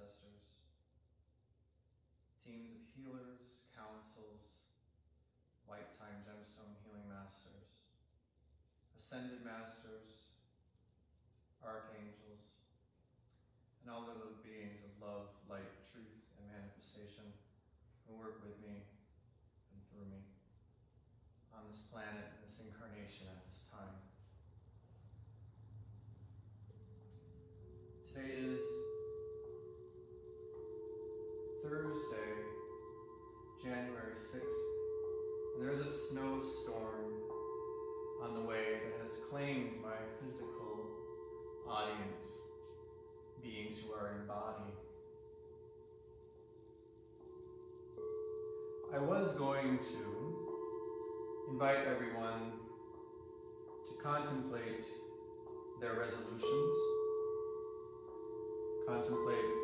ancestors, teams of healers, councils, white time gemstone healing masters, ascended masters, archangels, and all the beings of love, light, truth, and manifestation who work with me and through me on this planet, in this incarnation at this time. Today is Thursday, January 6th, and there's a snowstorm on the way that has claimed my physical audience, beings who are in body. I was going to invite everyone to contemplate their resolutions, contemplate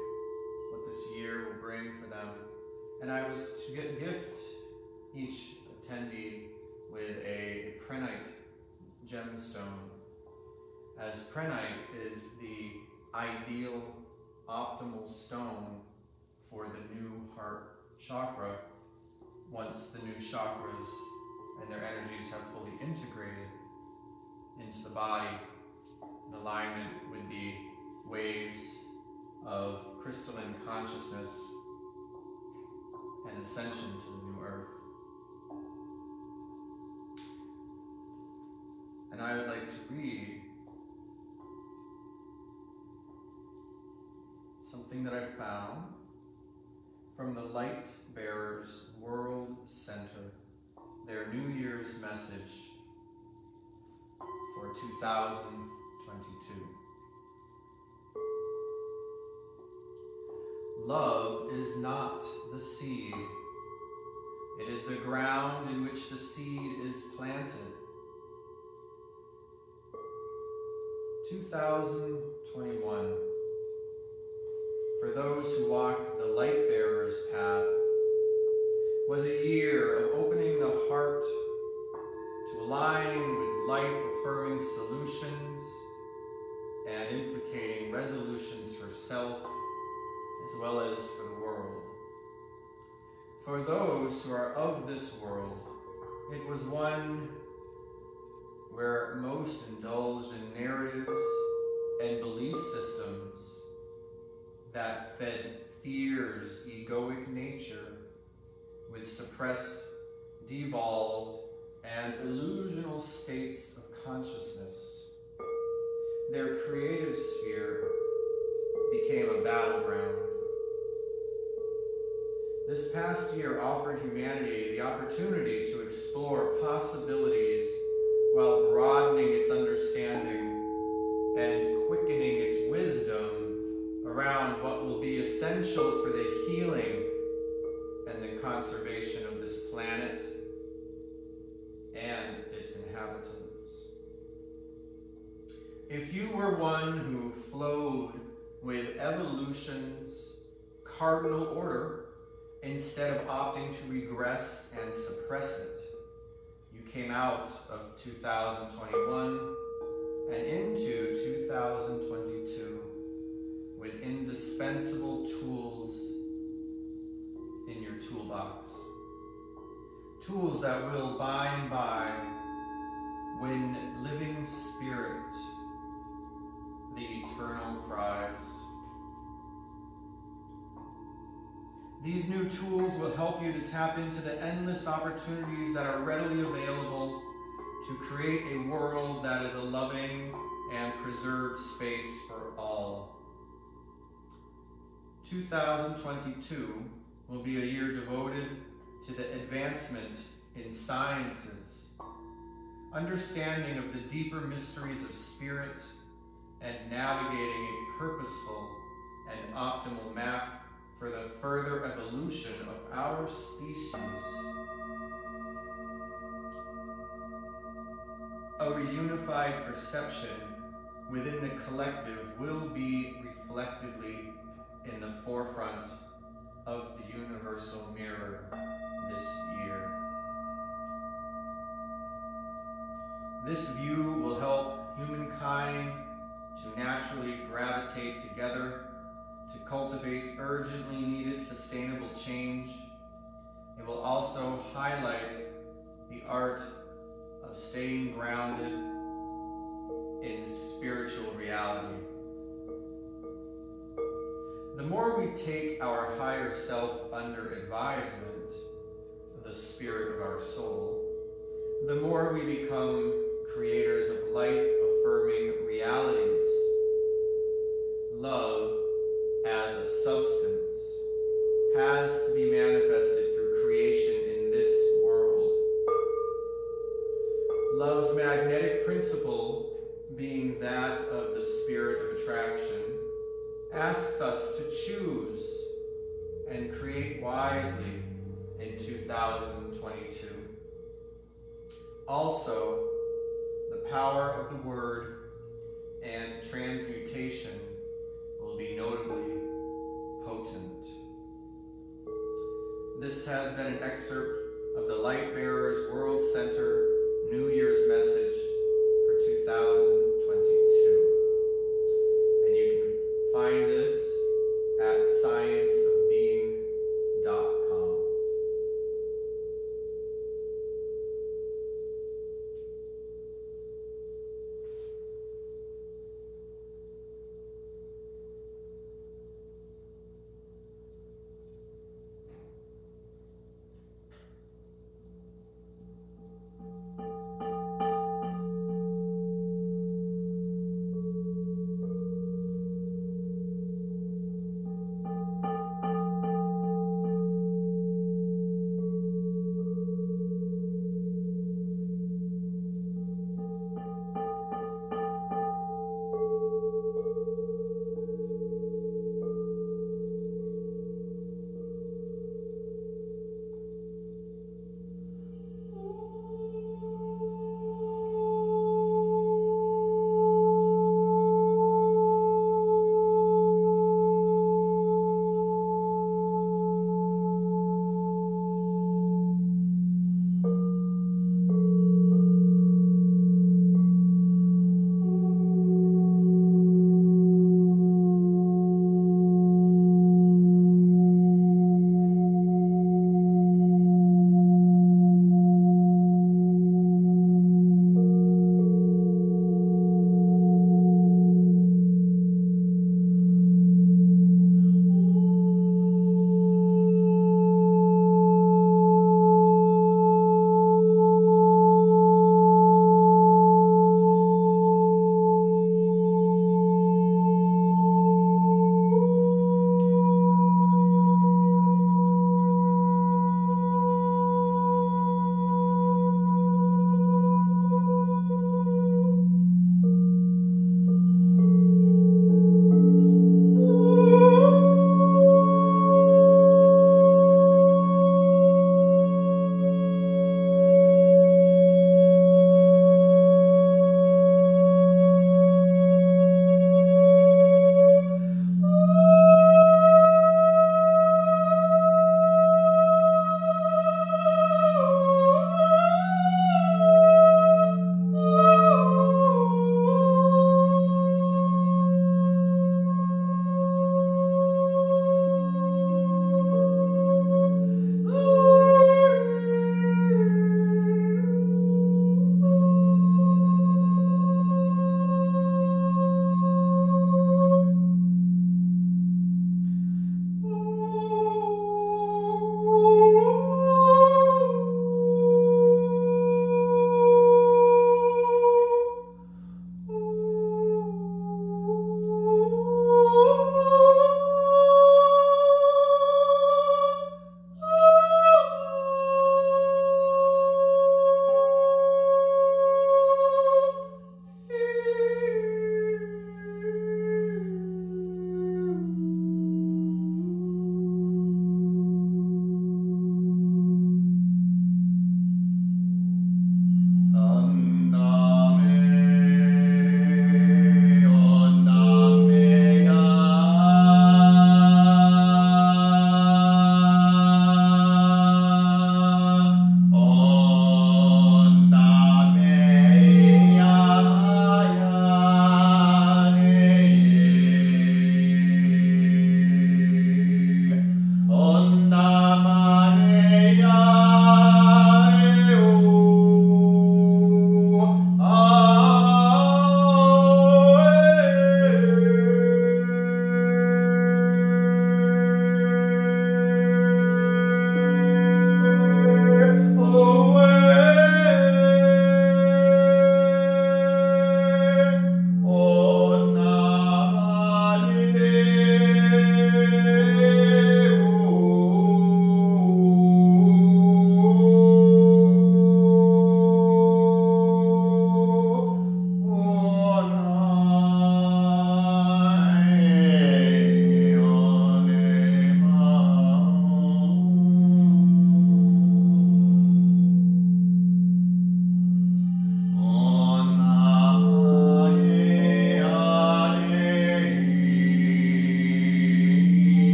this year will bring for them. And I was to get, gift each attendee with a prehnite gemstone, as prehnite is the ideal, optimal stone for the new heart chakra once the new chakras and their energies have fully integrated into the body in alignment with the waves of crystalline consciousness and ascension to the new earth. And I would like to read something that I found from the Light Bearers World Center, their New Year's message for 2022. Love is not the seed. It is the ground in which the seed is planted. 2021. For those who walk the light bearer's path, was a year of opening the heart to align with life affirming solutions and implicating resolutions for self as well as for the world. For those who are of this world, it was one where most indulged in narratives and belief systems that fed fear's egoic nature with suppressed, devolved, and illusional states of consciousness. Their creative sphere became a battleground. This past year offered humanity the opportunity to explore possibilities while broadening its understanding and quickening its wisdom around what will be essential for the healing and the conservation of this planet and its inhabitants. If you were one who flowed with evolution's cardinal order instead of opting to regress and suppress it, you came out of 2021 and into 2022 with indispensable tools in your toolbox. Tools that will by and by win living spirit the eternal prize. These new tools will help you to tap into the endless opportunities that are readily available to create a world that is a loving and preserved space for all. 2022 will be a year devoted to the advancement in sciences, understanding of the deeper mysteries of spirit, and navigating a purposeful and optimal map for the further evolution of our species. A reunified perception within the collective will be reflectively in the forefront of the universal mirror this year. This view will help humankind to naturally gravitate together, to cultivate urgently needed sustainable change. It will also highlight the art of staying grounded in spiritual reality. The more we take our higher self under advisement, the spirit of our soul, the more we become creators of life affirming realities. This has been an excerpt of the Light Bearers World Center New Year's message for 2022.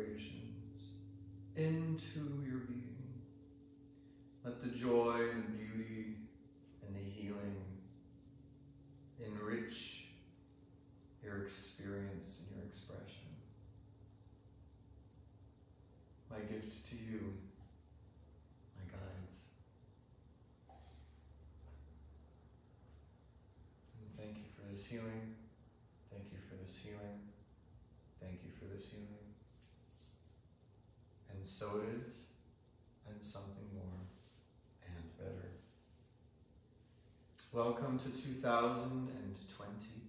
Vibrations into your being. Let the joy and the beauty and the healing enrich your experience and your expression. My gift to you, my guides. And thank you for this healing. Thank you for this healing. Thank you for this healing. And so it is, and something more and better. Welcome to 2022.